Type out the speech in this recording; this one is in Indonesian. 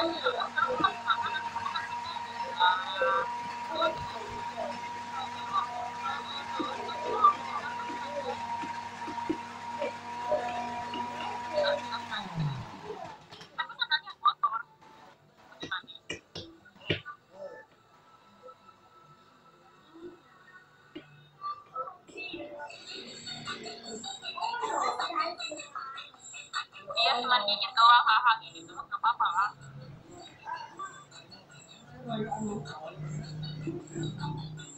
dia cuma nyindir doang hal-hal ini tuh nggak apa-apa lah 哎呀，我搞了。